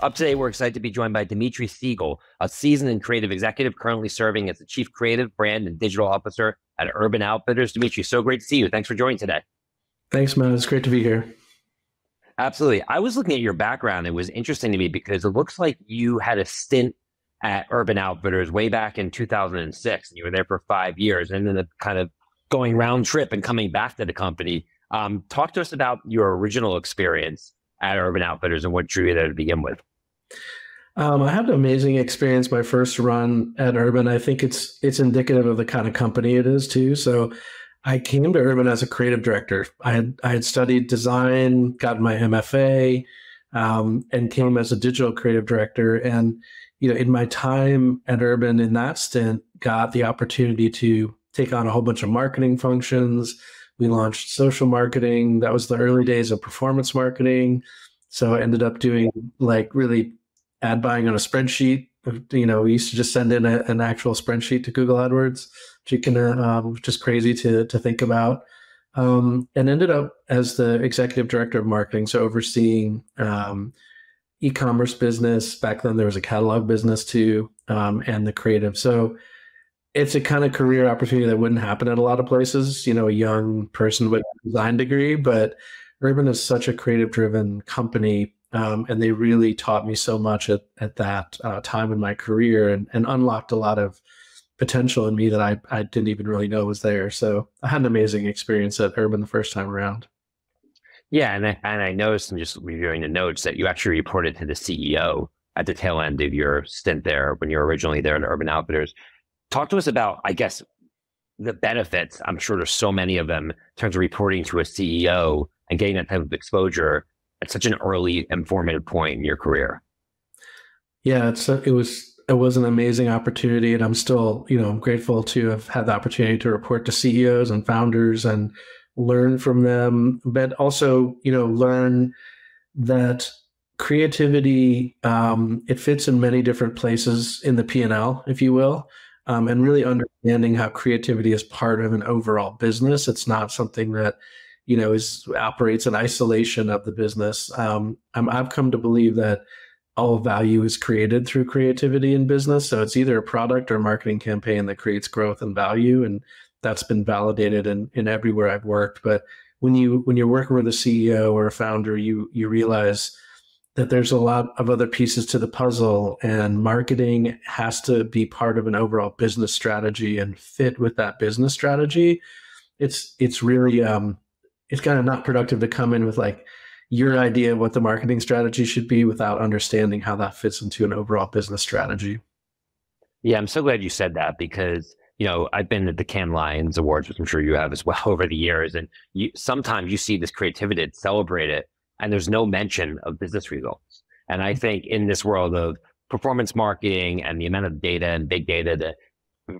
Up today, we're excited to be joined by Dmitri Siegel, a seasoned and creative executive currently serving as the Chief Creative, Brand, and Digital Officer at Urban Outfitters. Dmitri, so great to see you. Thanks for joining today. Thanks, man. It's great to be here. Absolutely. I was looking at your background. It was interesting to me because it looks like you had a stint at Urban Outfitters way back in 2006, and you were there for five years, and then kind of going round trip and coming back to the company. Um, talk to us about your original experience at Urban Outfitters and what drew you there to begin with. Um, I had an amazing experience my first run at Urban. I think it's it's indicative of the kind of company it is too. So I came to Urban as a creative director. I had I had studied design, got my MFA, um, and came as a digital creative director. And you know, in my time at Urban in that stint, got the opportunity to take on a whole bunch of marketing functions. We launched social marketing. That was the early days of performance marketing. So I ended up doing like really ad buying on a spreadsheet. You know, we used to just send in a, an actual spreadsheet to Google AdWords, which you can, um, just crazy to to think about. Um, and ended up as the executive director of marketing, so overseeing um, e-commerce business. Back then, there was a catalog business too, um, and the creative. So it's a kind of career opportunity that wouldn't happen at a lot of places. You know, a young person with a design degree, but Urban is such a creative driven company. Um, and they really taught me so much at, at that uh, time in my career and, and unlocked a lot of potential in me that I, I didn't even really know was there. So I had an amazing experience at Urban the first time around. Yeah. And I, and I noticed in just reviewing the notes that you actually reported to the CEO at the tail end of your stint there when you were originally there at Urban Outfitters. Talk to us about, I guess, the benefits. I'm sure there's so many of them in terms of reporting to a CEO and getting that type of exposure at such an early informative point in your career? Yeah, it's a, it was it was an amazing opportunity, and I'm still you know grateful to have had the opportunity to report to CEOs and founders and learn from them, but also you know learn that creativity um, it fits in many different places in the P and L, if you will. Um, and really understanding how creativity is part of an overall business. It's not something that you know, is operates in isolation of the business. Um, i have come to believe that all value is created through creativity in business. So it's either a product or a marketing campaign that creates growth and value, and that's been validated in, in everywhere I've worked. But when you when you're working with a CEO or a founder, you you realize that there's a lot of other pieces to the puzzle, and marketing has to be part of an overall business strategy and fit with that business strategy. It's it's really um, it's kind of not productive to come in with like your idea of what the marketing strategy should be without understanding how that fits into an overall business strategy. Yeah, I'm so glad you said that because you know I've been at the Cannes Lions Awards, which I'm sure you have as well over the years, and you, sometimes you see this creativity celebrate it, and there's no mention of business results. And I think in this world of performance marketing and the amount of data and big data that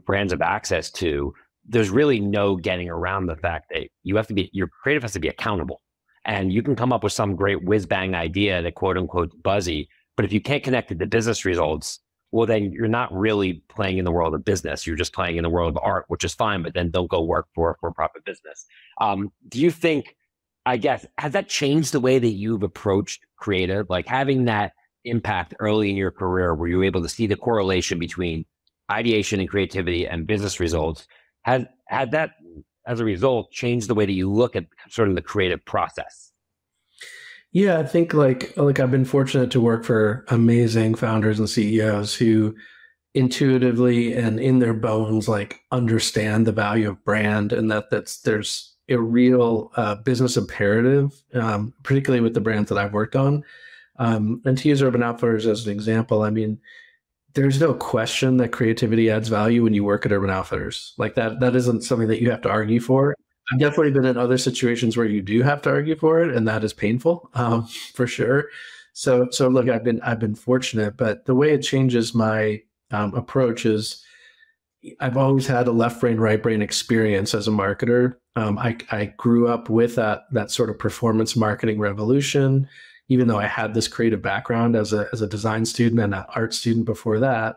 brands have access to, there's really no getting around the fact that you have to be your creative has to be accountable. And you can come up with some great whiz bang idea that quote unquote buzzy, but if you can't connect it to business results, well then you're not really playing in the world of business. You're just playing in the world of art, which is fine, but then don't go work for a for profit business. Um, do you think? I guess has that changed the way that you've approached creative, like having that impact early in your career, where you were able to see the correlation between ideation and creativity and business results has had that as a result changed the way that you look at sort of the creative process? Yeah, I think like like I've been fortunate to work for amazing founders and CEOs who intuitively and in their bones like understand the value of brand and that that's there's a real uh, business imperative, um, particularly with the brands that I've worked on. Um, and to use Urban Outfitters as an example, I mean, there's no question that creativity adds value when you work at Urban Outfitters. Like that, that isn't something that you have to argue for. I've definitely been in other situations where you do have to argue for it, and that is painful, um, for sure. So, so look, I've been I've been fortunate, but the way it changes my um, approach is I've always had a left brain, right brain experience as a marketer. Um, I, I grew up with that that sort of performance marketing revolution even though I had this creative background as a as a design student and an art student before that.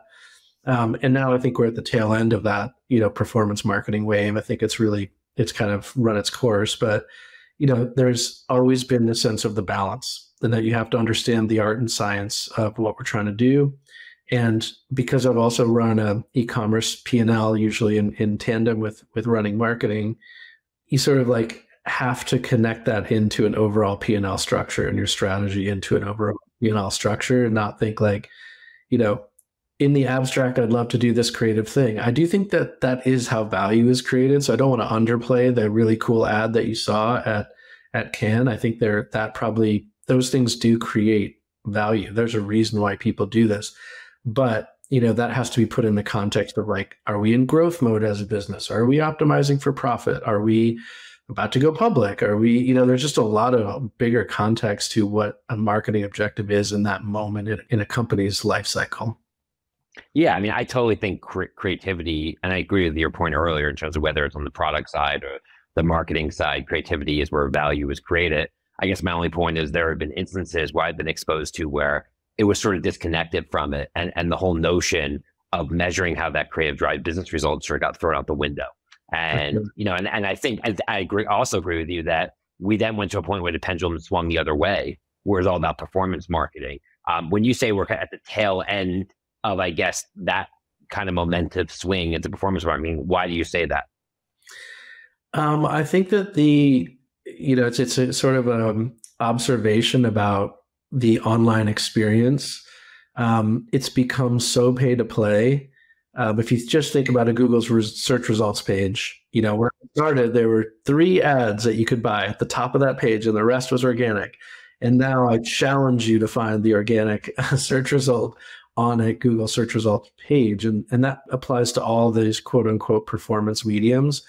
Um, and now I think we're at the tail end of that, you know, performance marketing wave. I think it's really it's kind of run its course, but you know, there's always been the sense of the balance and that you have to understand the art and science of what we're trying to do. And because I've also run a e-commerce P&L usually in, in tandem with with running marketing, you sort of like have to connect that into an overall P&L structure and your strategy into an overall P&L structure and not think like, you know, in the abstract, I'd love to do this creative thing. I do think that that is how value is created. So I don't want to underplay the really cool ad that you saw at at Cannes. I think there that probably those things do create value. There's a reason why people do this, but you know that has to be put in the context of like, are we in growth mode as a business? Are we optimizing for profit? Are we about to go public? Are we, you know, there's just a lot of bigger context to what a marketing objective is in that moment in, in a company's life cycle. Yeah, I mean, I totally think cre- creativity, and I agree with your point earlier in terms of whether it's on the product side or the marketing side, creativity is where value is created. I guess my only point is there have been instances where I've been exposed to where it was sort of disconnected from it, and and the whole notion of measuring how that creative drive business results sort of got thrown out the window. And you know, and and I think I, I agree, also agree with you that we then went to a point where the pendulum swung the other way, where it's all about performance marketing. Um, when you say we're at the tail end of, I guess, that kind of momentum swing into performance marketing. Why do you say that? Um, I think that the, you know, it's, it's a sort of an um, observation about the online experience. Um, it's become so pay to play. Um, if you just think about a Google's search results page, you know, where it started, there were three ads that you could buy at the top of that page, and the rest was organic. And now I challenge you to find the organic search result on a Google search results page. And, and that applies to all these quote unquote performance mediums.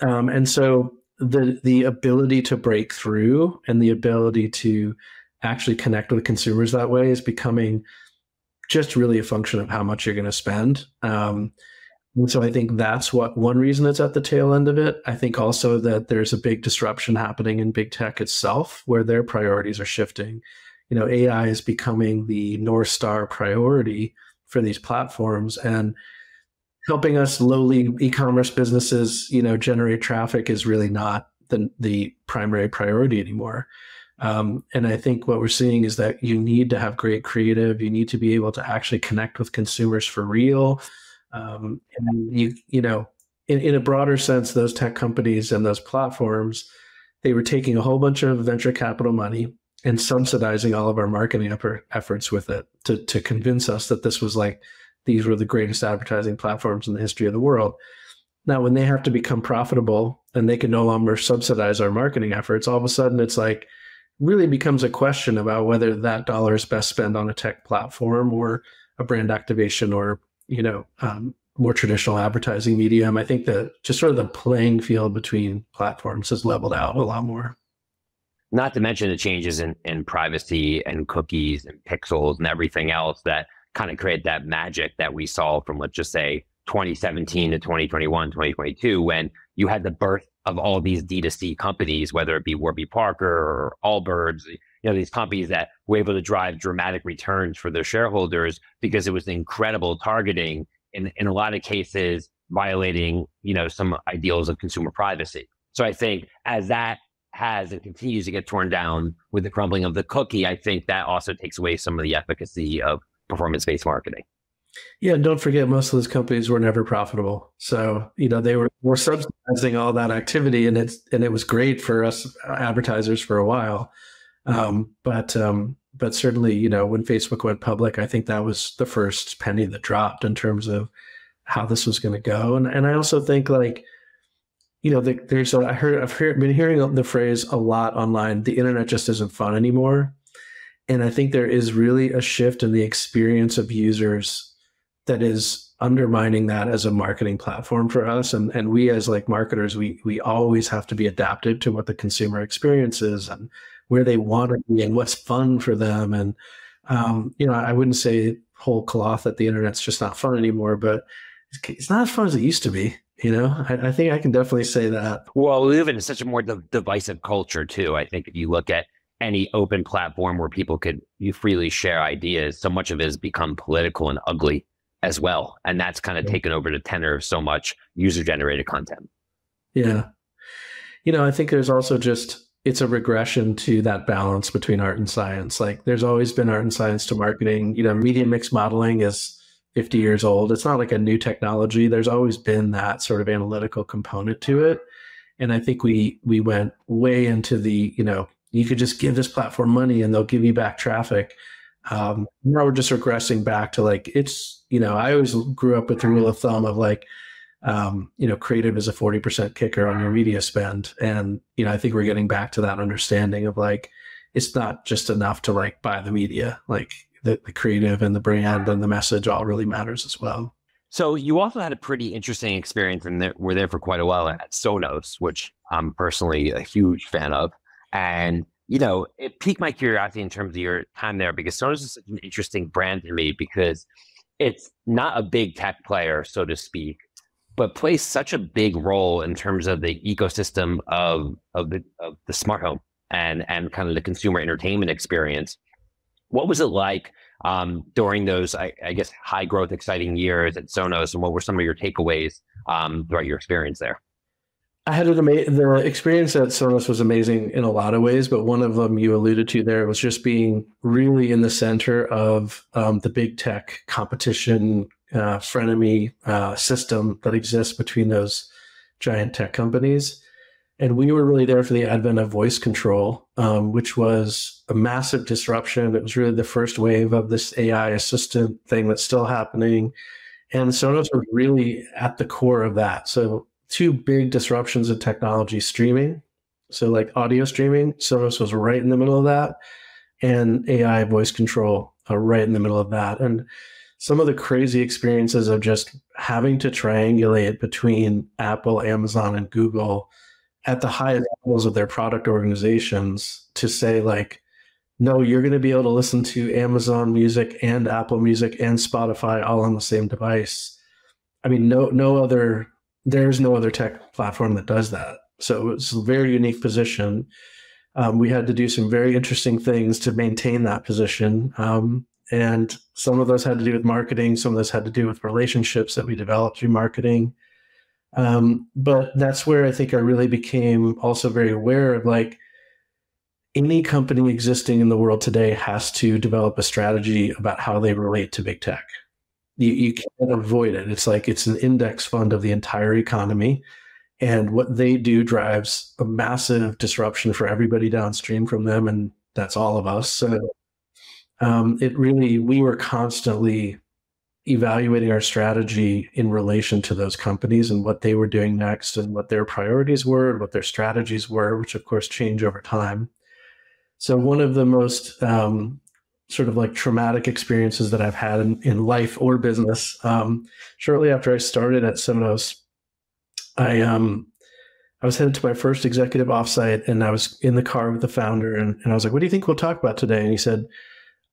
Um, and so the the ability to break through and the ability to actually connect with consumers that way is becoming just really a function of how much you're going to spend. Um, and so I think that's what one reason it's at the tail end of it. I think also that there's a big disruption happening in big tech itself, where their priorities are shifting you know AI is becoming the north star priority for these platforms and helping us lowly e-commerce businesses you know generate traffic is really not the the primary priority anymore um, and I think what we're seeing is that you need to have great creative. You need to be able to actually connect with consumers for real. Um, and you, you know, in, in a broader sense, those tech companies and those platforms, they were taking a whole bunch of venture capital money and subsidizing all of our marketing efforts with it to, to convince us that this was like these were the greatest advertising platforms in the history of the world. Now, when they have to become profitable and they can no longer subsidize our marketing efforts, all of a sudden it's like really becomes a question about whether that dollar is best spent on a tech platform or a brand activation or you know um, more traditional advertising medium. I think that just sort of the playing field between platforms has leveled out a lot more. Not to mention the changes in, in privacy and cookies and pixels and everything else that kind of create that magic that we saw from, let's just say, 2017 to 2021, 2022, when you had the birth of all these D2C companies, whether it be Warby Parker or Allbirds, you know, these companies that were able to drive dramatic returns for their shareholders because it was incredible targeting in, in a lot of cases violating, you know, some ideals of consumer privacy. So I think as that has and continues to get torn down with the crumbling of the cookie, I think that also takes away some of the efficacy of performance based marketing. Yeah, and don't forget, most of those companies were never profitable. So you know they were were subsidizing all that activity, and it's and it was great for us advertisers for a while. Um, but um, but certainly, you know, when Facebook went public, I think that was the first penny that dropped in terms of how this was going to go. And and I also think like you know, the, there's a, I heard I've heard, been hearing the phrase a lot online. The internet just isn't fun anymore, and I think there is really a shift in the experience of users that is undermining that as a marketing platform for us. And and we as like marketers, we we always have to be adaptive to what the consumer experience is and where they want to be and what's fun for them. And um, you know, I wouldn't say whole cloth that the internet's just not fun anymore, but it's not as fun as it used to be. You know, I, I, think I can definitely say that. Well, we live in such a more de- divisive culture too. I think if you look at any open platform where people could you freely share ideas, so much of it has become political and ugly as well, and that's kind of yeah. taken over the tenor of so much user generated content. Yeah, you know, I think there's also just it's a regression to that balance between art and science. Like there's always been art and science to marketing. You know, media mix modeling is 50 years old. It's not like a new technology. There's always been that sort of analytical component to it. And I think we we went way into the, you know, you could just give this platform money and they'll give you back traffic. Um, now we're just regressing back to like it's, you know, I always grew up with the rule of thumb of like um, you know, creative is a 40% kicker on your media spend. And, you know, I think we're getting back to that understanding of like, it's not just enough to like buy the media, like the, the creative and the brand and the message all really matters as well. So you also had a pretty interesting experience and there, were there for quite a while at Sonos, which I'm personally a huge fan of. And, you know, it piqued my curiosity in terms of your time there because Sonos is such an interesting brand to me because it's not a big tech player, so to speak, but plays such a big role in terms of the ecosystem of of the of the smart home and and kind of the consumer entertainment experience. What was it like um, during those, I, I, guess, high growth, exciting years at Sonos, and what were some of your takeaways um, throughout your experience there? I had an amazing. The experience at Sonos was amazing in a lot of ways, but one of them you alluded to there was just being really in the center of um, the big tech competition, uh, frenemy uh, system that exists between those giant tech companies. And we were really there for the advent of voice control, um, which was a massive disruption. It was really the first wave of this AI assistant thing that's still happening. And Sonos was really at the core of that. So, two big disruptions in technology streaming. So, like audio streaming, Sonos was right in the middle of that, and AI voice control uh, right in the middle of that. And some of the crazy experiences of just having to triangulate between Apple, Amazon, and Google at the highest levels of their product organizations to say, like, no, you're going to be able to listen to Amazon Music and Apple Music and Spotify all on the same device. I mean, no, no other, there's no other tech platform that does that. So it's a very unique position. Um, we had to do some very interesting things to maintain that position. Um, and some of those had to do with marketing, some of those had to do with relationships that we developed through marketing. Um, but that's where I think I really became also very aware of like any company existing in the world today has to develop a strategy about how they relate to big tech. You, you can't avoid it. It's like it's an index fund of the entire economy. And what they do drives a massive disruption for everybody downstream from them. And that's all of us. So um, it really, we were constantly evaluating our strategy in relation to those companies and what they were doing next and what their priorities were and what their strategies were, which of course change over time. So, one of the most um, sort of like traumatic experiences that I've had in, in life or business, um, shortly after I started at Sonos, I um, I was headed to my first executive offsite and I was in the car with the founder and, and I was like, what do you think we'll talk about today? And he said,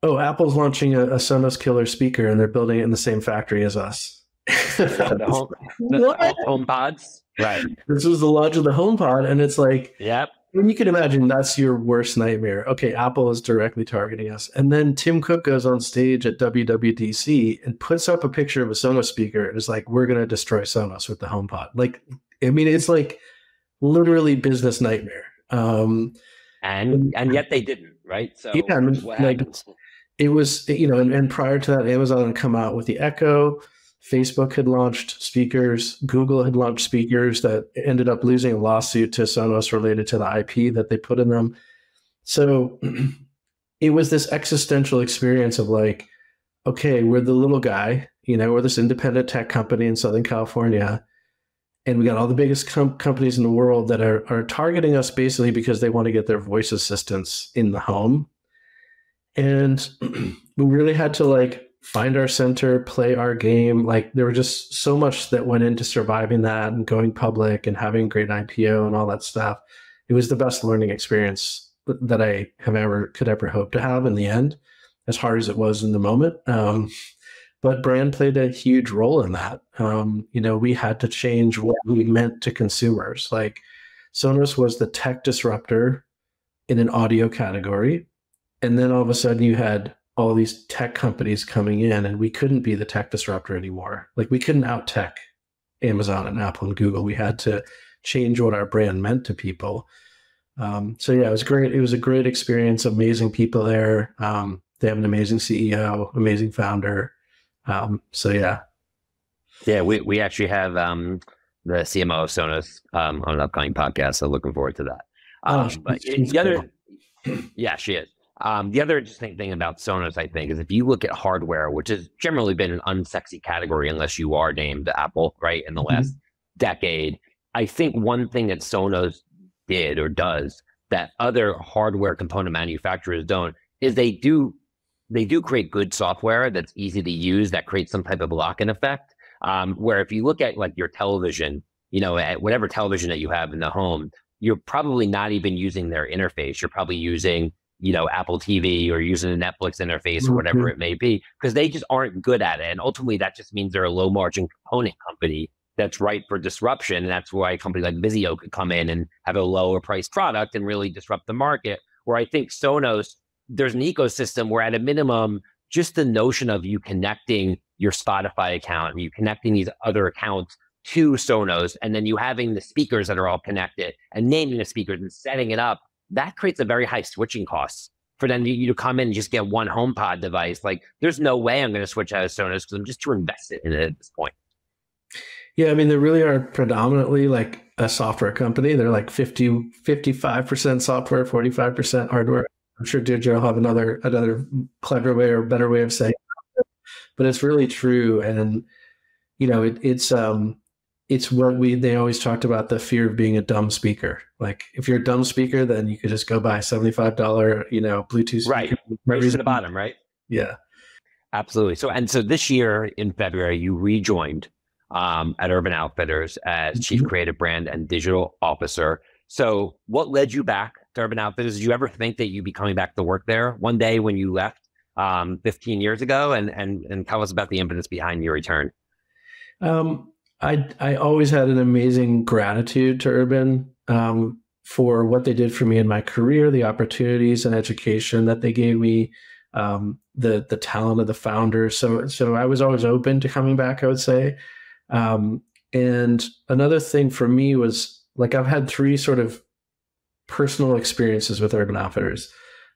oh, Apple's launching a, a Sonos killer speaker and they're building it in the same factory as us. the home, the HomePods. Right. This was the launch of the HomePod, and it's like, yep. And you can imagine that's your worst nightmare. Okay, Apple is directly targeting us. And then Tim Cook goes on stage at WWDC and puts up a picture of a Sonos speaker and is like, we're going to destroy Sonos with the HomePod. Like, I mean, it's like literally business nightmare. Um, and and yet they didn't, right? So yeah, like, happens? it was you know and, and, prior to that amazon had come out with the echo facebook had launched speakers google had launched speakers that ended up losing a lawsuit to sonos related to the ip that they put in them. So it was this existential experience of like okay we're the little guy you know we're this independent tech company in southern california and we got all the biggest com- companies in the world that are, are targeting us basically because they want to get their voice assistants in the home. And we really had to like find our center, play our game. Like there was just so much that went into surviving that and going public and having great IPO and all that stuff. It was the best learning experience that I have ever could ever hope to have in the end, as hard as it was in the moment. Um, but brand played a huge role in that. Um, you know, we had to change what we meant to consumers. Like Sonos was the tech disruptor in an audio category and then all of a sudden you had all these tech companies coming in and we couldn't be the tech disruptor anymore. Like we couldn't out tech Amazon and Apple and Google. We had to change what our brand meant to people. Um, so yeah, it was great. It was a great experience. Amazing people there. Um, they have an amazing CEO, amazing founder. Um, so yeah, yeah, we we actually have um, the CMO of Sonos um, on an upcoming podcast. So looking forward to that. Oh, um, but the other, yeah, she is. Um, the other interesting thing about Sonos, I think, is if you look at hardware, which has generally been an unsexy category unless you are named Apple, right, in the mm-hmm. last decade. I think one thing that Sonos did or does that other hardware component manufacturers don't is they do they do create good software that's easy to use that creates some type of lock-in effect. Um, where if you look at like your television, you know, at whatever television that you have in the home, you're probably not even using their interface. You're probably using you know, Apple TV or using a Netflix interface or mm-hmm. whatever it may be, because they just aren't good at it. And ultimately, that just means they're a low margin component company that's ripe for disruption. And that's why a company like Vizio could come in and have a lower price product and really disrupt the market. Where I think Sonos, there's an ecosystem where, at a minimum, just the notion of you connecting your Spotify account, you connecting these other accounts to Sonos, and then you having the speakers that are all connected and naming the speakers and setting it up that creates a very high switching cost for them to, you to come in and just get one HomePod device. Like, there's no way I'm going to switch out of Sonos because I'm just too invested in it at this point. Yeah, I mean, they really are predominantly like a software company. They're like 50, 55% software, 45% hardware. I'm sure Deirdre will have another another clever way or better way of saying it. But it's really true. And, you know, it, it's um it's what we they always talked about the fear of being a dumb speaker. Like if you're a dumb speaker, then you could just go buy a seventy five dollar, you know, Bluetooth right, right to the bottom, right? Yeah, absolutely. So and so this year in February, you rejoined um, at Urban Outfitters as Chief mm-hmm. Creative Brand and Digital Officer. So what led you back to Urban Outfitters? Did you ever think that you'd be coming back to work there one day when you left um, 15 years ago? And and and tell us about the impetus behind your return. Um, I I always had an amazing gratitude to Urban um, for what they did for me in my career, the opportunities and education that they gave me, um, the the talent of the founders. So so I was always open to coming back. I would say, um, and another thing for me was like I've had three sort of personal experiences with Urban Outfitters.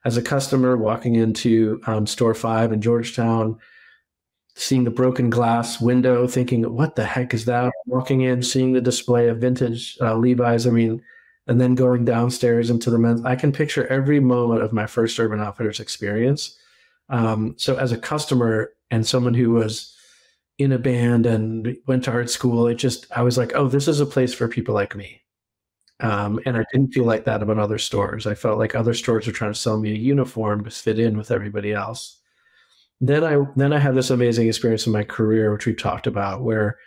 As a customer walking into um, Store Five in Georgetown seeing the broken glass window, thinking, what the heck is that? Walking in, seeing the display of vintage uh, Levi's. I mean, and then going downstairs into the men's. I can picture every moment of my first Urban Outfitters experience. Um, so, as a customer and someone who was in a band and went to art school, it just, I was like, oh, this is a place for people like me. Um, and I didn't feel like that about other stores. I felt like other stores were trying to sell me a uniform to fit in with everybody else then I then I had this amazing experience in my career, which we've talked about, where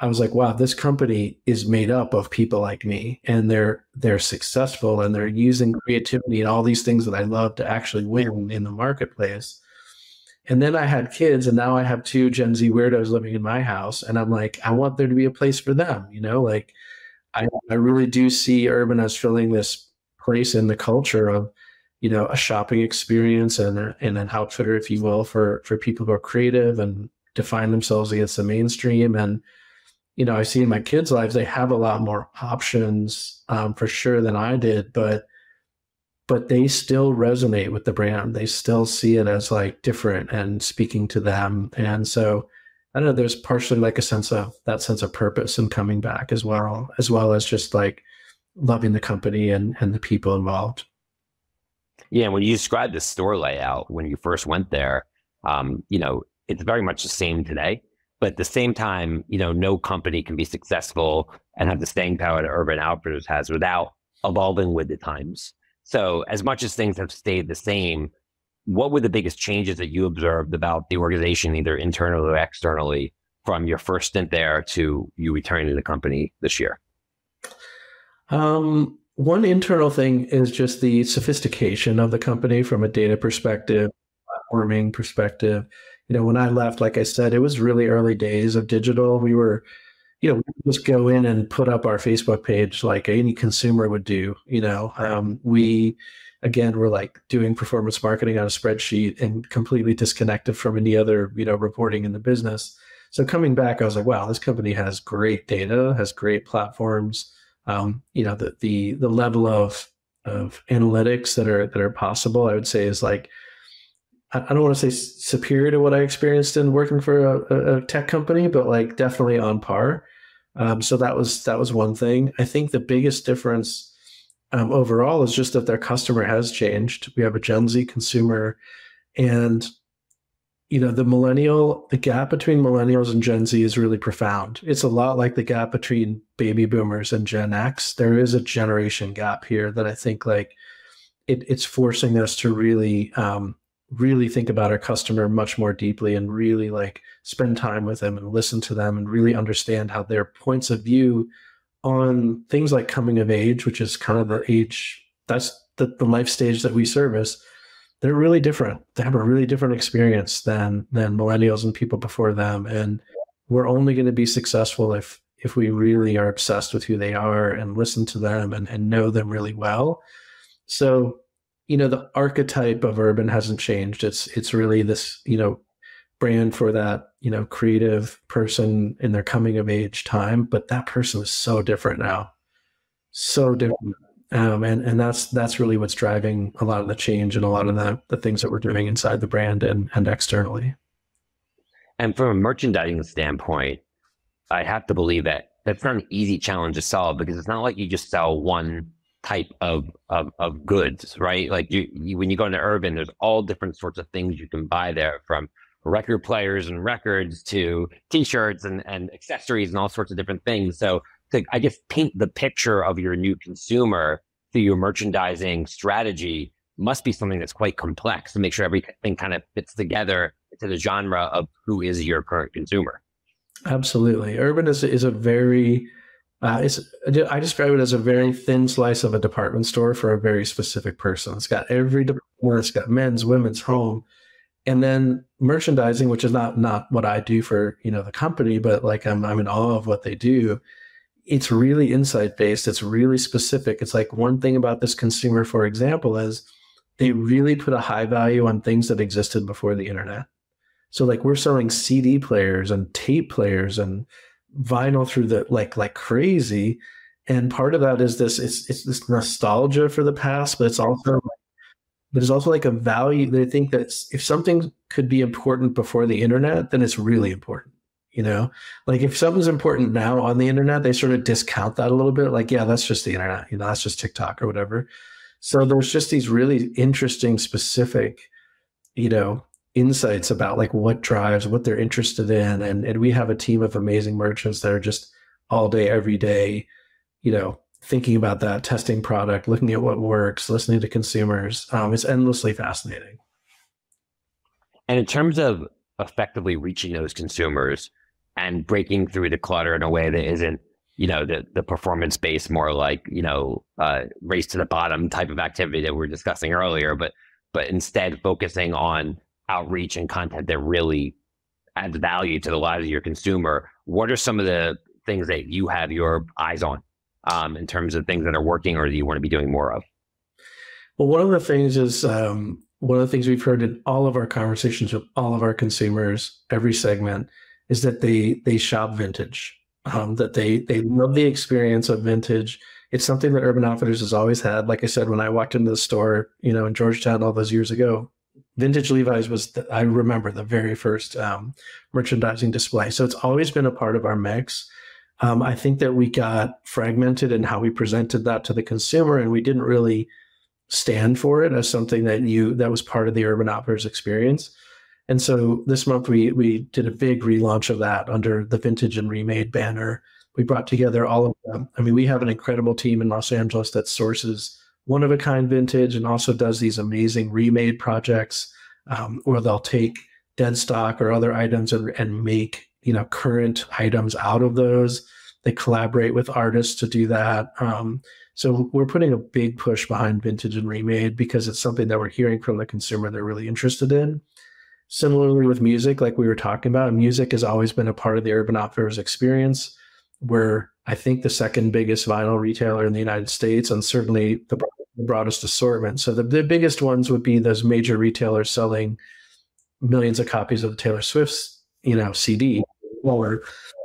I was like, wow, this company is made up of people like me, and they're they're successful, and they're using creativity and all these things that I love to actually win in the marketplace. And then I had kids, and now I have two Gen Z weirdos living in my house, and I'm like, I want there to be a place for them, you know, like I, I really do see urban as filling this place in the culture of you know a shopping experience and and an outfitter if you will for for people who are creative and define themselves against the mainstream. And you know i see in my kids lives they have a lot more options um, for sure than i did but but they still resonate with the brand. They still see it as like different and speaking to them. And so i don't know there's partially like a sense of that sense of purpose and coming back as well as well as just like loving the company and and the people involved yeah, when you described the store layout when you first went there, um, you know, it's very much the same today. But at the same time, you know, no company can be successful and have the staying power that Urban Outfitters has without evolving with the times. So, as much as things have stayed the same, what were the biggest changes that you observed about the organization, either internally or externally, from your first stint there to you returning to the company this year? Um, one internal thing is just the sophistication of the company from a data perspective, platforming perspective. You know, when I left, like I said, it was really early days of digital. We were, you know, we just go in and put up our Facebook page like any consumer would do. You know, um, we again were like doing performance marketing on a spreadsheet and completely disconnected from any other you know reporting in the business. So coming back, I was like, wow, this company has great data, has great platforms um, you know, the the the level of of analytics that are that are possible, I would say is like I don't want to say superior to what I experienced in working for a, a tech company, but like definitely on par. Um, so that was that was one thing. I think the biggest difference um, overall is just that their customer has changed. We have a Gen Z consumer, and you know the millennial the gap between millennials and gen z is really profound. It's a lot like the gap between baby boomers and gen x. There is a generation gap here that i think like it, it's forcing us to really um, really think about our customer much more deeply and really like spend time with them and listen to them and really understand how their points of view on things like coming of age which is kind of the age that's the, the life stage that we service they're really different. They have a really different experience than than millennials and people before them. And we're only going to be successful if if we really are obsessed with who they are and listen to them and, and know them really well. So, you know, the archetype of urban hasn't changed. It's it's really this, you know, brand for that, you know, creative person in their coming of age time. But that person is so different now. So different um, and and that's that's really what's driving a lot of the change and a lot of the, the things that we're doing inside the brand and, and externally. And from a merchandising standpoint, I have to believe that that's not an easy challenge to solve because it's not like you just sell one type of of, of goods, right? Like you, you when you go into urban, there's all different sorts of things you can buy there from record players and records to t-shirts and, and accessories and all sorts of different things. So to, I guess, paint the picture of your new consumer through your merchandising strategy must be something that's quite complex to make sure everything kind of fits together to the genre of who is your current consumer. Absolutely. Urban is, is a very, uh, I describe it as a very thin slice of a department store for a very specific person. It's got every department, it's got men's, women's, home, and then merchandising, which is not not what I do for you know the company, but like I'm I'm in awe of what they do it's really insight based. It's really specific. It's like one thing about this consumer, for example, is they really put a high value on things that existed before the internet. So like we're selling CD players and tape players and vinyl through the like like crazy. And part of that is this it's it's this nostalgia for the past, but it's also but it's also like a value. They think that if something could be important before the internet, then it's really important you know? Like if something's important now on the internet they sort of discount that a little bit like yeah that's just the internet you know that's just tiktok or whatever. So there's just these really interesting specific you know insights about like what drives what they're interested in and and we have a team of amazing merchants that are just all day every day you know thinking about that testing product looking at what works listening to consumers. Um, it's endlessly fascinating. And in terms of effectively reaching those consumers and breaking through the clutter in a way that isn't you know the the performance based more like you know uh, race to the bottom type of activity that we are discussing earlier but but instead focusing on outreach and content that really adds value to the lives of your consumer. What are some of the things that you have your eyes on um, in terms of things that are working or that you want to be doing more of? Well one of the things is um, one of the things we've heard in all of our conversations with all of our consumers every segment is that they they shop vintage. Um, that they they love the experience of vintage. It's something that Urban Outfitters has always had. Like I said, when I walked into the store, you know, in Georgetown all those years ago, vintage Levi's was the, I remember the very first um, merchandising display. So it's always been a part of our mix. Um, I think that we got fragmented in how we presented that to the consumer, and we didn't really stand for it as something that you that was part of the Urban Outfitters experience. And so this month we we did a big relaunch of that under the Vintage and Remade banner. We brought together all of them. I mean, we have an incredible team in Los Angeles that sources one of a kind vintage and also does these amazing remade projects um, where they'll take dead stock or other items and, and make you know current items out of those. They collaborate with artists to do that. Um, so we're putting a big push behind vintage and remade because it's something that we're hearing from the consumer they're really interested in. Similarly with music, like we were talking about, music has always been a part of the Urban Outfitters experience. We're, I think, the second biggest vinyl retailer in the United States, and certainly the broadest assortment. So the, the biggest ones would be those major retailers selling millions of copies of the Taylor Swift's, you know, CD. Or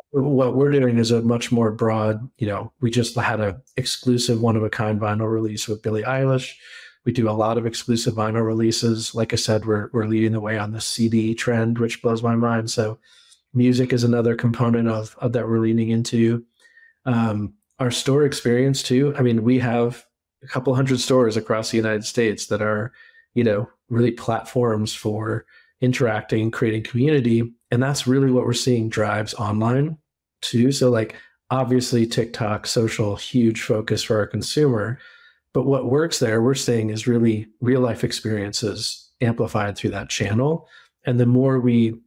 what we're doing is a much more broad, you know, we just had a exclusive one of a kind vinyl release with Billie Eilish. We do a lot of exclusive vinyl releases. Like I said, we're we're leading the way on the CD trend, which blows my mind. So music is another component of, of that we're leaning into. Um, our store experience too. I mean, we have a couple hundred stores across the United States that are, you know, really platforms for interacting, creating community. And that's really what we're seeing drives online too. So, like, obviously, TikTok, social, huge focus for our consumer. But what works there, we're seeing is really real life experiences amplified through that channel. And the more we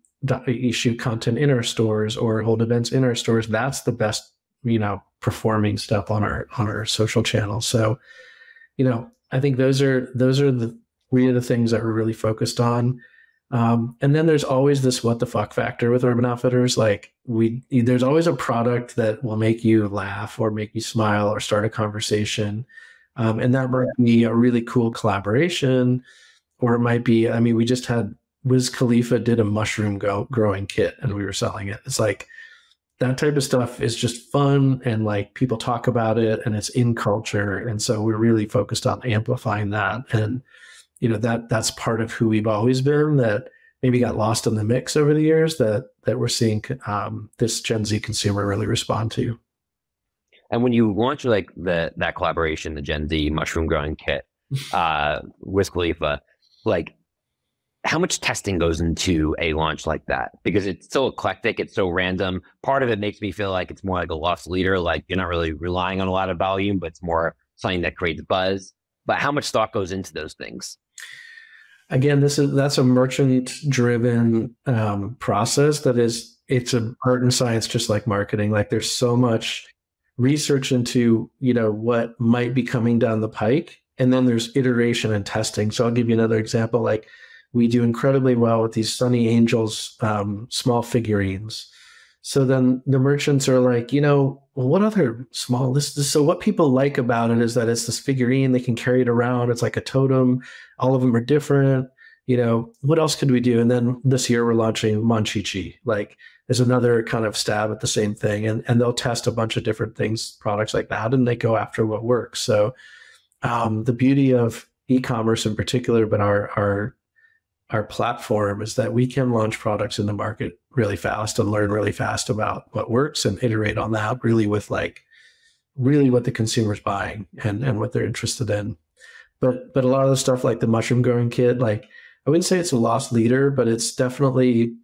issue content in our stores or hold events in our stores, that's the best, you know, performing stuff on our on our social channels. So, you know, I think those are those are the three of the things that we're really focused on. Um, and then there's always this what the fuck factor with Urban Outfitters. Like we, there's always a product that will make you laugh or make you smile or start a conversation. Um, and that might be a really cool collaboration, or it might be. I mean, we just had Wiz Khalifa did a mushroom go, growing kit, and we were selling it. It's like that type of stuff is just fun, and like people talk about it, and it's in culture, and so we're really focused on amplifying that and you know that that's part of who we've always been that maybe got lost in the mix over the years that that we're seeing um, this Gen Z consumer really respond to. And when you launch like the that collaboration, the Gen Z mushroom growing kit uh, with Khalifa, like how much testing goes into a launch like that? Because it's so eclectic, it's so random. Part of it makes me feel like it's more like a loss leader, like you're not really relying on a lot of volume, but it's more something that creates buzz. But how much thought goes into those things? again this is that's a merchant driven um, process that is it's an art and science just like marketing like there's so much research into you know what might be coming down the pike and then there's iteration and testing so i'll give you another example like we do incredibly well with these Sonny Angels um, small figurines so then the merchants are like, you know, well, what other small this, this so what people like about it is that it's this figurine, they can carry it around, it's like a totem, all of them are different. You know, what else could we do? And then this year we're launching Monchichi. Like there's another kind of stab at the same thing. And and they'll test a bunch of different things, products like that, and they go after what works. So um, the beauty of e-commerce in particular, but our our our platform is that we can launch products in the market really fast and learn really fast about what works and iterate on that really with like really what the consumer's buying and, and what they're interested in. But but a lot of the stuff like the mushroom growing kit, like I wouldn't say it's a loss leader, but it's definitely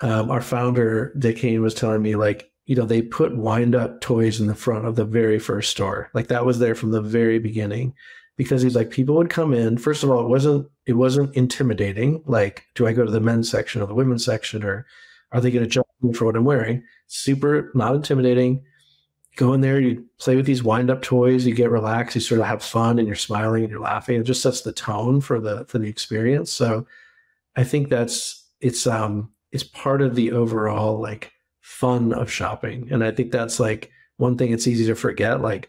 um, our founder Dick was telling me like you know they put wind up toys in the front of the very first store. Like that was there from the very beginning because he's like people would come in. First of all it wasn't it wasn't intimidating. Like do i go to the men's section or the women's section or are they going to judge me for what i'm wearing? Super not intimidating. Go in there you play with these wind up toys you get relaxed you sort of have fun and you're smiling and you're laughing. It just sets the tone for the for the experience. So i think that's it's um it's part of the overall like fun of shopping and i think that's like one thing it's easy to forget like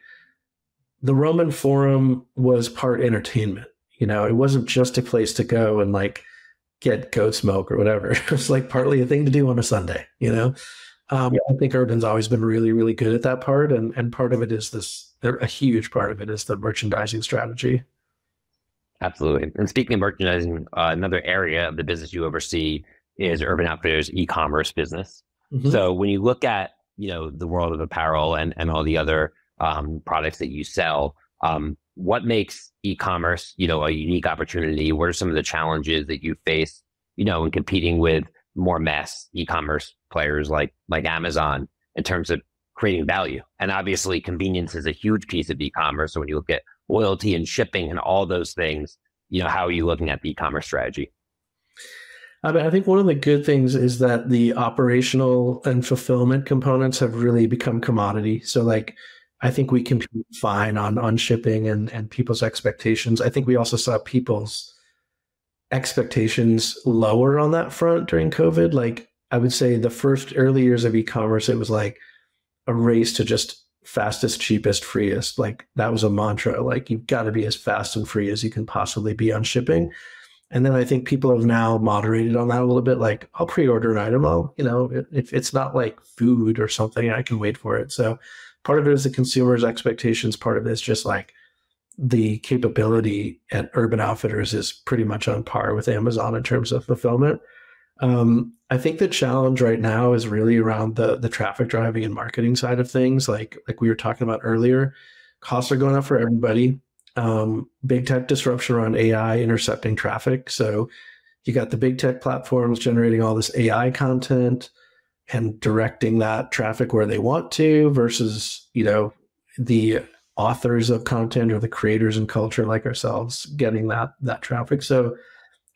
the Roman Forum was part entertainment. You know, it wasn't just a place to go and like get goat's milk or whatever. It was like partly a thing to do on a Sunday, you know? Um, yeah. I think Urban's always been really, really good at that part. And, and part of it is this, a huge part of it is the merchandising strategy. Absolutely. And speaking of merchandising, uh, another area of the business you oversee is Urban Outfitters e-commerce business. Mm-hmm. So when you look at, you know, the world of apparel and, and all the other um, products that you sell. Um, what makes e-commerce, you know, a unique opportunity? What are some of the challenges that you face, you know, in competing with more mass e-commerce players like like Amazon in terms of creating value? And obviously, convenience is a huge piece of e-commerce. So when you look at loyalty and shipping and all those things, you know, how are you looking at the e-commerce strategy? Uh, I, mean, I think one of the good things is that the operational and fulfillment components have really become commodity. So like I think we compete fine on on shipping and and people's expectations. I think we also saw people's expectations lower on that front during COVID. Like I would say the first early years of e-commerce, it was like a race to just fastest, cheapest, freest. Like that was a mantra. Like you've got to be as fast and free as you can possibly be on shipping. And then I think people have now moderated on that a little bit. Like, I'll pre-order an item. Oh, you know, if it's not like food or something, I can wait for it. So part of it is the consumer's expectations. Part of it is just like the capability at Urban Outfitters is pretty much on par with Amazon in terms of fulfillment. Um, I think the challenge right now is really around the the traffic driving and marketing side of things. Like like we were talking about earlier, costs are going up for everybody um, big tech disruption around AI intercepting traffic. So you got the big tech platforms generating all this AI content and directing that traffic where they want to versus, you know, the authors of content or the creators and culture like ourselves getting that that traffic. So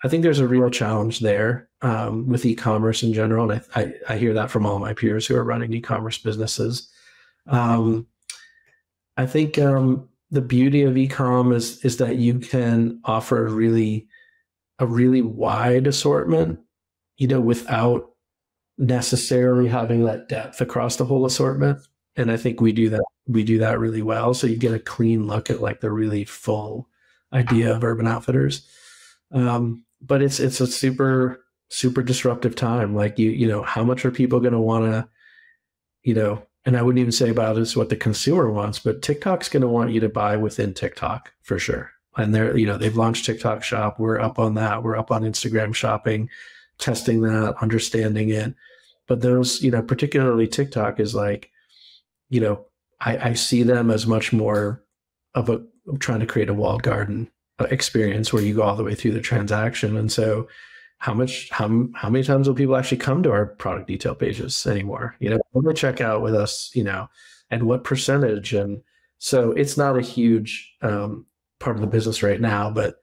I think there's a real challenge there um, with e-commerce in general, and I, I, I, hear that from all my peers who are running e-commerce businesses. Um, I think um, the beauty of ecom is is that you can offer really a really wide assortment, you know, without necessarily having that depth across the whole assortment. And I think we do that we do that really well. So you get a clean look at like the really full idea of Urban Outfitters. Um, but it's it's a super super disruptive time. Like you you know, how much are people going to want to, you know, and I wouldn't even say about is what the consumer wants, but TikTok's going to want you to buy within TikTok for sure. And they're, you know, they've launched TikTok Shop. We're up on that. We're up on Instagram Shopping, testing that, understanding it. But those, you know, particularly TikTok is like, you know, I, I see them as much more of a trying to create a walled garden uh, experience where you go all the way through the transaction. And so how much how how many times will people actually come to our product detail pages anymore? You know, over check out with us, you know, and what percentage? And so it's not a huge um, part of the business right now, but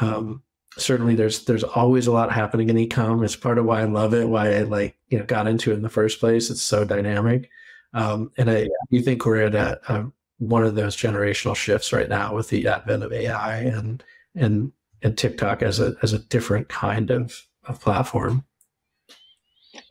um, certainly there's there's always a lot happening in ecom. It's part of why I love it, why I like you know got into it in the first place. It's so dynamic, um, and I you think we're at a, a, one of those generational shifts right now with the advent of AI and and and TikTok as a as a different kind of, of platform.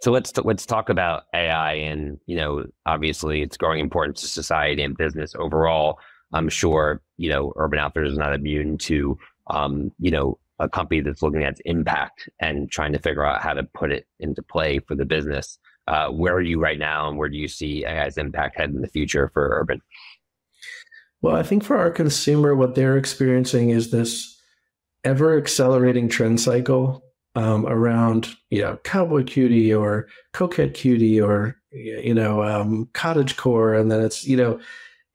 So let's let's talk about AI, and you know, obviously, it's growing importance to society and business overall. I'm sure you know Urban Outfitters is not immune to um, you know a company that's looking at its impact and trying to figure out how to put it into play for the business. Uh, where are you right now, and where do you see AI's impact head in the future for Urban? Well, I think for our consumer, what they're experiencing is this ever accelerating trend cycle um, around you know cowboy cutie or coquette cutie or you know um, cottage core, and then it's you know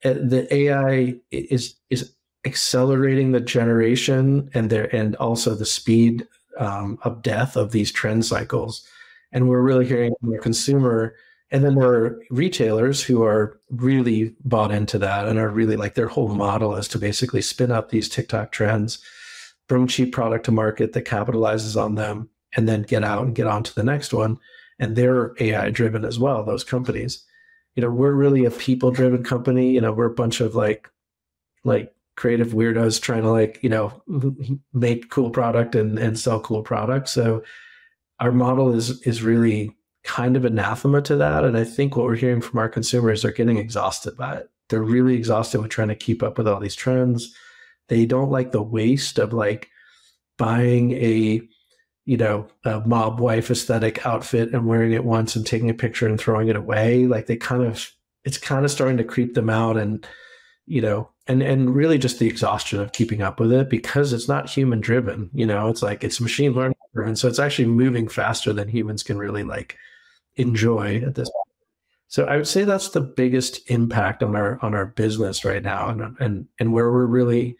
eh, the AI is is accelerating the generation and there and also the speed um, of death of these trend cycles, and we're really hearing from the consumer. And then there are retailers who are really bought into that and are really like their whole model is to basically spin up these TikTok trends bring cheap product to market that capitalizes on them, and then get out and get on to the next one. And they're AI driven as well, those companies. You know, we're really a people driven company. You know, we're a bunch of like, like creative weirdos trying to like, you know, make cool product and, and sell cool products. So our model is is really kind of anathema to that. And I think what we're hearing from our consumers, they're getting exhausted by it. They're really exhausted with trying to keep up with all these trends they don't like the waste of like buying a you know a mob wife aesthetic outfit and wearing it once and taking a picture and throwing it away. Like they kind of it's kind of starting to creep them out and you know and and really just the exhaustion of keeping up with it because it's not human driven you know? It's like it's machine learning driven so it's actually moving faster than humans can really like enjoy at this point. So i would say that's the biggest impact on our on our business right now and and and where we're really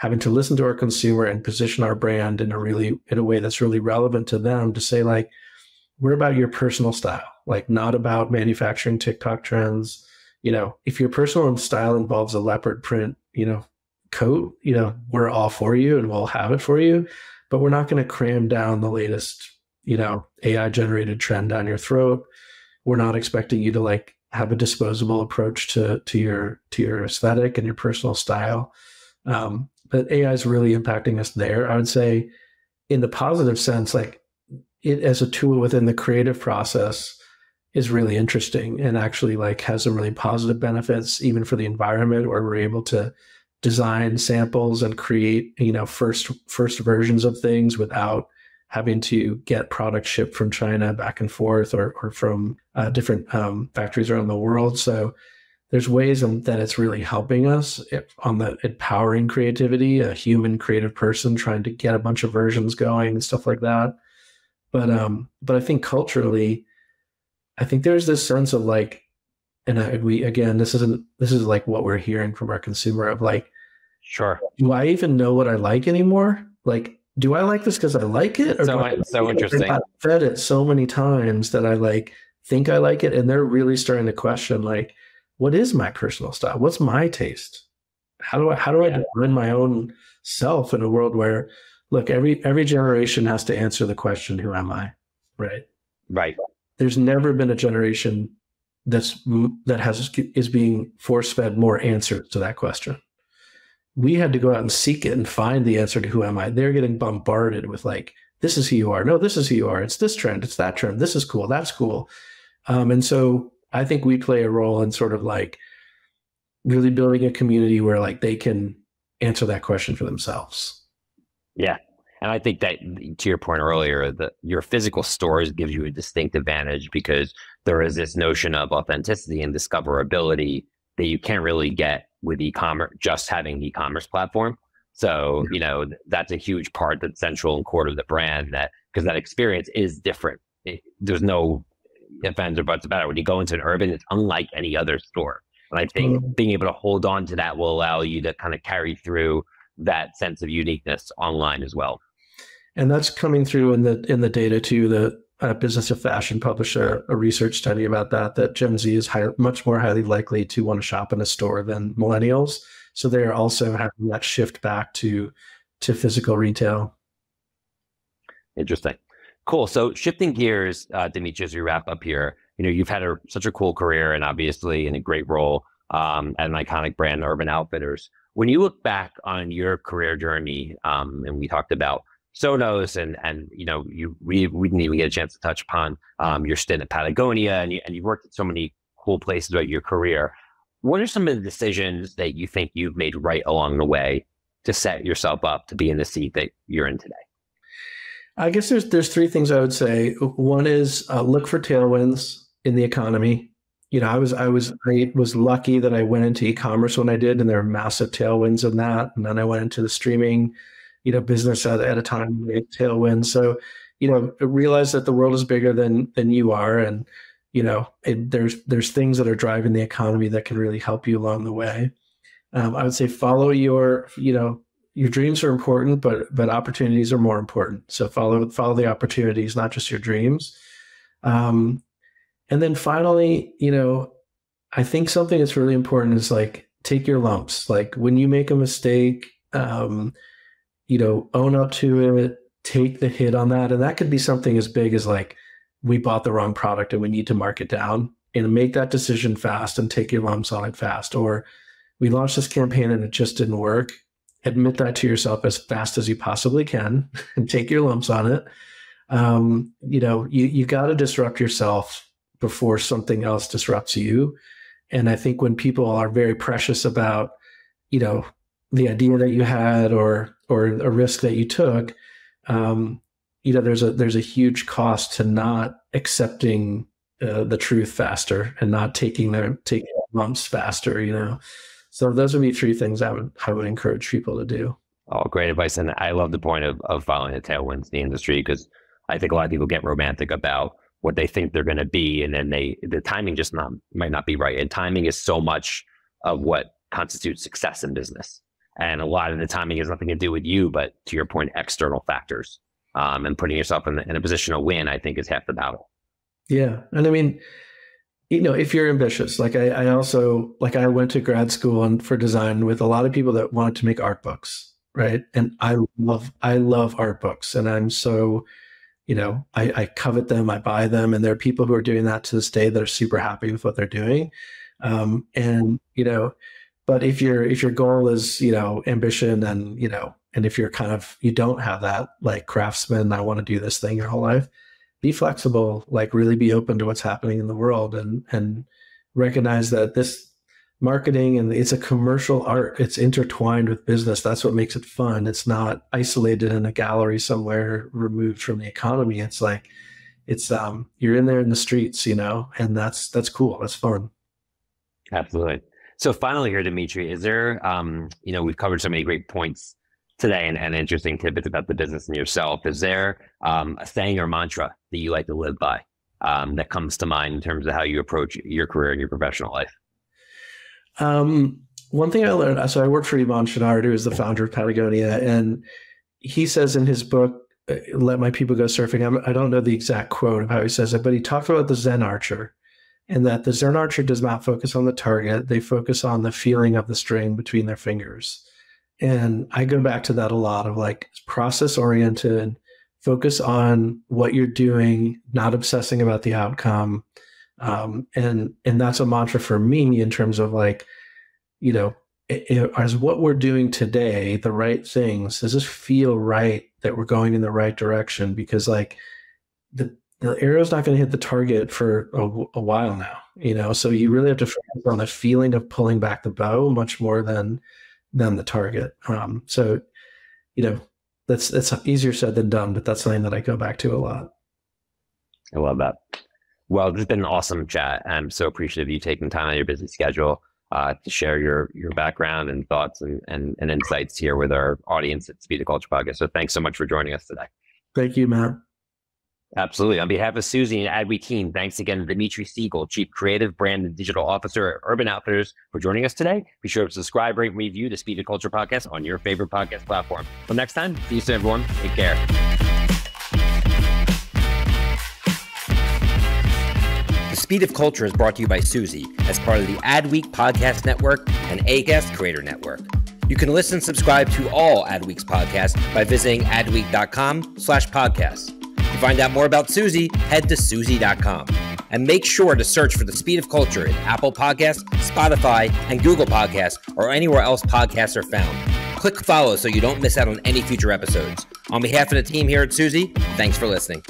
having to listen to our consumer and position our brand in a really in a way that's really relevant to them to say like we're about your personal style like not about manufacturing tiktok trends. You know if your personal style involves a leopard print you know coat you know we're all for you and we'll have it for you but we're not going to cram down the latest you know ai generated trend down your throat. We're not expecting you to like have a disposable approach to to your to your aesthetic and your personal style. Um, but AI is really impacting us there. I would say, in the positive sense, like it as a tool within the creative process is really interesting and actually like has some really positive benefits even for the environment where we're able to design samples and create you know first first versions of things without having to get product shipped from China back and forth or, or from uh, different um, factories around the world. So there's ways that it's really helping us on the empowering creativity, a human creative person trying to get a bunch of versions going and stuff like that. But um, but I think culturally, I think there's this sense of like, and I, we again, this isn't this is like what we're hearing from our consumer of like, sure, do I even know what I like anymore? Like, do I like this because I like it? Or so, so interesting. I've fed it so many times that I like think I like it, and they're really starting to question like, what is my personal style? What's my taste? How do I how do I yeah. define my own self in a world where, look, every every generation has to answer the question, who am I? Right. Right. There's never been a generation that's that has is being force fed more answers to that question we had to go out and seek it and find the answer to who am I. They're getting bombarded with like, this is who you are. No, this is who you are. It's this trend. It's that trend. This is cool. That's cool. Um, and so I think we play a role in sort of like really building a community where like they can answer that question for themselves. Yeah. And I think that to your point earlier, that your physical stores gives you a distinct advantage because there is this notion of authenticity and discoverability that you can't really get with e-commerce, just having an e-commerce platform. So, you know, that's a huge part that's central and core to the brand that because that experience is different. It, there's no ifs, ands, or buts about it. When you go into an urban, it's unlike any other store. And I think being able to hold on to that will allow you to kind of carry through that sense of uniqueness online as well. And that's coming through in the in the data too. The uh, Business of Fashion published a, a, research study about that, that Gen Z is high, much more highly likely to want to shop in a store than millennials. So they are also having that shift back to to physical retail. Interesting. Cool. So shifting gears, uh, as we wrap up here, you know, you've had a, such a cool career and obviously in a great role um, at an iconic brand, Urban Outfitters. When you look back on your career journey, um, and we talked about Sonos and and you know you we, we didn't even get a chance to touch upon um, your stint at Patagonia and you and you've worked at so many cool places throughout your career. What are some of the decisions that you think you've made right along the way to set yourself up to be in the seat that you're in today? I guess there's there's three things I would say. One is uh, look for tailwinds in the economy. You know, I was I was I was lucky that I went into e-commerce when I did, and there are massive tailwinds in that. And then I went into the streaming you know business at, at a time tailwind so you know realize that the world is bigger than than you are and you know it, there's there's things that are driving the economy that can really help you along the way um, i would say follow your you know your dreams are important but but opportunities are more important so follow follow the opportunities not just your dreams um, and then finally you know i think something that's really important is like take your lumps like when you make a mistake um, you know, own up to it, take the hit on that. And that could be something as big as like, we bought the wrong product and we need to mark it down and make that decision fast and take your lumps on it fast. Or we launched this campaign and it just didn't work. Admit that to yourself as fast as you possibly can and take your lumps on it. Um, you know, you, you got to disrupt yourself before something else disrupts you. And I think when people are very precious about, you know, the idea that you had or or a risk that you took, um, you know, there's a there's a huge cost to not accepting uh, the truth faster and not taking their taking lumps faster. You know, so those would be three things I would I would encourage people to do. Oh, great advice, and I love the point of of following the tailwinds in the industry because I think a lot of people get romantic about what they think they're going to be, and then they the timing just not might not be right. And timing is so much of what constitutes success in business. And a lot of the timing has nothing to do with you, but to your point, external factors. Um, and putting yourself in, the, in a position to win, I think, is half the battle. Yeah. And I mean, you know, if you're ambitious, like I, I also, like I went to grad school and for design with a lot of people that wanted to make art books. Right. And I love, I love art books and I'm so, you know, I, I covet them, I buy them. And there are people who are doing that to this day that are super happy with what they're doing. Um, and, you know, but if your if your goal is you know ambition and you know and if you're kind of you don't have that like craftsman i want to do this thing your whole life be flexible like really be open to what's happening in the world and and recognize that this marketing and it's a commercial art. It's intertwined with business. That's what makes it fun. It's not isolated in a gallery somewhere removed from the economy. It's like it's um you're in there in the streets, you know, and that's that's cool. That's fun. Absolutely. So finally here, Dmitri, is there um, you know, we've covered so many great points today and, and interesting tidbits about the business and yourself. Is there um, a saying or mantra that you like to live by um, that comes to mind in terms of how you approach your career and your professional life? Um, one thing I learned, so I worked for Yvon Chouinard, who is the founder of Patagonia, and he says in his book, uh, "Let My People Go Surfing." I'm, I do not know the exact quote of how he says it, but he talked about the Zen archer, and that the Zen archer does not focus on the target; they focus on the feeling of the string between their fingers. And I go back to that a lot of like process oriented, focus on what you're doing, not obsessing about the outcome. Um, and and that's a mantra for me in terms of like you know, as what we're doing today, the right things, does this feel right that we're going in the right direction? Because like the the arrow's not going to hit the target for a, a, while now, you know. So you really have to focus on the feeling of pulling back the bow much more than than the target. Um, so, you know, that's that's easier said than done, but that's something that I go back to a lot. I love that. Well, it's been an awesome chat. I'm so appreciative of you taking time out of your busy schedule uh, to share your your background and thoughts and, and, and insights here with our audience at Speed of Culture Podcast. So thanks so much for joining us today. Thank you, Matt. Absolutely. On behalf of Suzy and Adweek team, thanks again to Dmitri Siegel, Chief Creative Brand and Digital Officer at Urban Outfitters, for joining us today. Be sure to subscribe, rate, and review the Speed of Culture podcast on your favorite podcast platform. Until next time, see you soon, everyone. Take care. The Speed of Culture is brought to you by Suzy as part of the Adweek Podcast Network and Acast Creator Network. You can listen and subscribe to all Adweek's podcasts by visiting adweek.com slash podcasts. Find out more about Suzy, head to Suzy.com. And make sure to search for the Speed of Culture in Apple Podcasts, Spotify, and Google Podcasts, or anywhere else podcasts are found. Click follow so you don't miss out on any future episodes. On behalf of the team here at Suzy, thanks for listening.